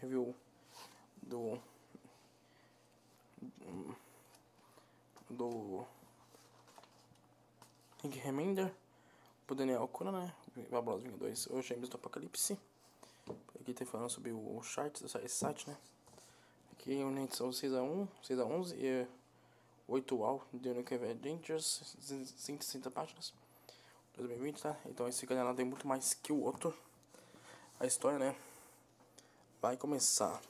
review do do Rick Remender pro Daniel Cura, né? Fabulosos Vingadores, os Gêmeos do Apocalipse. Aqui tá falando sobre o chart desse site, né? Aqui é edição 6x1, 6x11 e 8 UAU de Unique Avengers, 160 páginas. 2020, tá? Então esse canal tem muito mais que o outro. A história, né? Vai começar.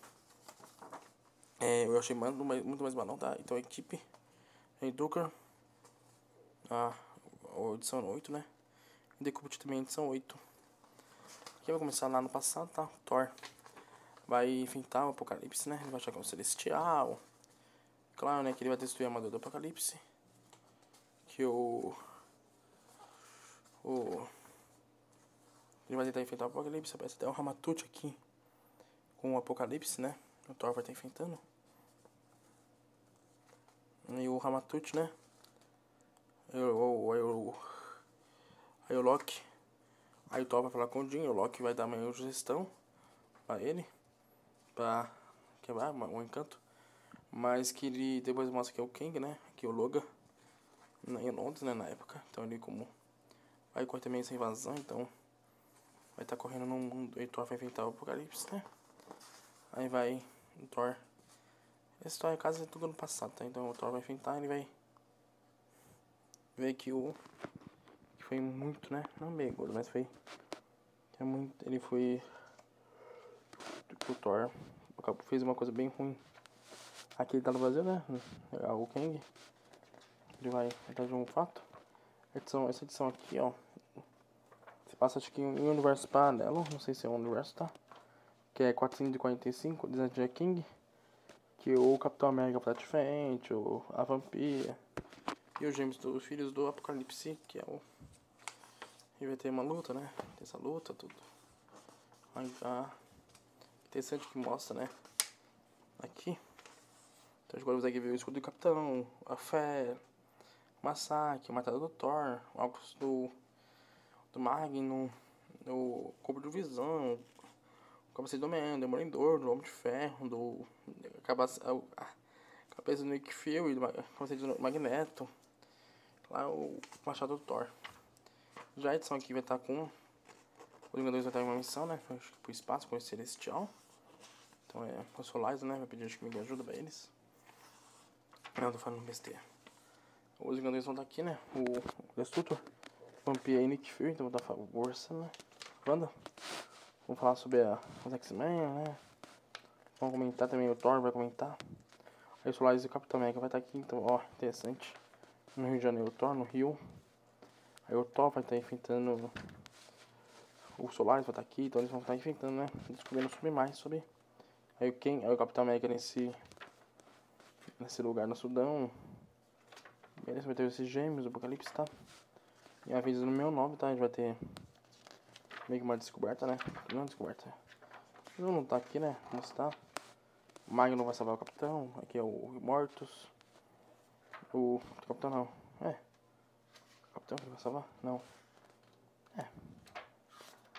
É, eu achei muito mais, muito mais banal, tá? Então a equipe. Educa. A, edição 8, né? Decupit também edição 8. Aqui vai começar lá no passado, tá? Thor vai enfrentar o Apocalipse, né? Ele vai que é um celestial. Claro, né? Que ele vai destruir a armadura do Apocalipse. Que o o... Ele vai tentar enfrentar o Apocalipse. Aparece até o Ramatut aqui. Com o Apocalipse, né? O Thor vai estar enfrentando. E o Ramatut, né? Aí o, aí o, o Loki. Aí o Thor vai falar com o Jim. O Loki vai dar uma sugestão pra ele. Pra quebrar um encanto. Mas que ele depois mostra que é o Kang, né? Que é o Logan. Em Londres, né? Na época. Então ele como Aí corta também essa invasão, então vai estar tá correndo no mundo e Thor vai enfrentar o Apocalipse, né? Aí vai o Thor. Essa história quase é tudo no passado, tá? Então o Thor vai enfrentar, ele vai ver que o que foi muito, né? Não bem gordo, mas foi é muito, ele foi o Thor fez uma coisa bem ruim. Aqui ele tá no Brasil, né? É o Kang. Ele vai atrás de um fato. Edição, essa edição aqui, ó passa acho que em um universo paralelo, não sei se é um universo, tá? Que é 445, Design de King. Que o Capitão América tá diferente, o, a Vampira. E os gêmeos dos filhos do Apocalipse, que é o. E vai ter uma luta, né? Tem essa luta, tudo. Aí tá. Interessante que mostra, né? Aqui. Então agora vai ver o escudo do Capitão, a fé, o massacre, o matador do Thor, o óculos do do Magnum, o Cobra do Visão, o Capacete do Homem, Demolidor, do Homem de Ferro, do Cabeça, cabeça do Nick Fury, do Capacete do Magneto, lá o Machado do Thor. Já a edição aqui vai estar com os Vingadores vai estar em uma missão, né? Acho que pro espaço com esse Celestial. Então é Solares, né? Vai pedir acho que me ajuda pra eles. Não, tô falando besteira. Os Vingadores vão estar aqui, né? O Destrutor. Vampire aí Nick Fury, então vou dar força, né? Wanda. Vamos falar sobre a, os X-Men, né? Vamos comentar também, o Thor vai comentar. Aí o Solaris e o Capitão América vai estar aqui, então, ó, interessante. No Rio de Janeiro, o Thor, no Rio. Aí o Thor vai estar enfrentando o Solaris vai estar aqui, então eles vão estar enfrentando, né? Descobrindo sobre mais sobre. Aí quem? Aí o Capitão América nesse. Nesse lugar no Sudão. Beleza, vai ter esses gêmeos, o Apocalipse, tá? E avisa no meu nome, tá? A gente vai ter meio que uma descoberta, né? Não descoberta. Eu não tá aqui, né? Como está? O Magno vai salvar o capitão. Aqui é o Mortus. O capitão não. É. O capitão que vai salvar? Não. É.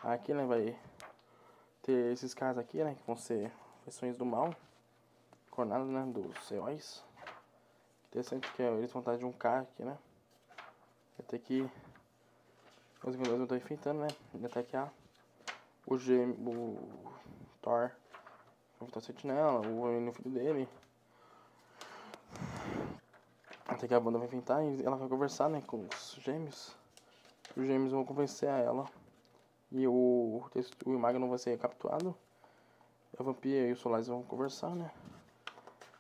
Aqui, né, vai ter esses caras aqui, né? Que vão ser versões do mal. Cornada, né? Dos heróis. Interessante que eles vão estar de um cara aqui, né? Vai ter que os Vingadores estão enfrentando, né? Até que a. O G. O Thor. O Sentinela, o Homem filho dele. Até que a banda vai enfrentar e ela vai conversar, né? Com os gêmeos. Os gêmeos vão convencer a ela. E o, o Magno vai ser capturado. A Vampira e o Solaris vão conversar, né?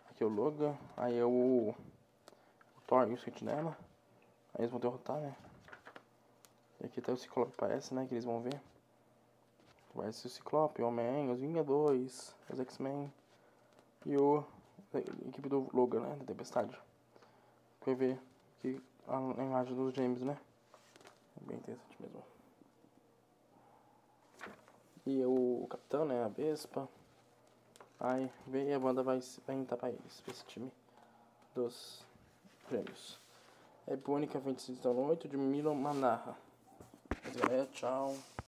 Aqui é o Logan. Aí é o. O Thor e o Sentinela. Aí eles vão derrotar, né? E aqui tá o Ciclope parece, né? Que eles vão ver. Ser o Ciclope, o Homem, os Vingadores, os X-Men e o a equipe do Logan, né? Da Tempestade. Vai ver aqui a imagem dos James, né? É bem interessante mesmo. E o Capitão, né? A Vespa. Aí vem a banda vai, vai entrar pra eles, pra esse time dos gêmeos. É Bônica 26 de 8 de Milo Manarra. É, tchau.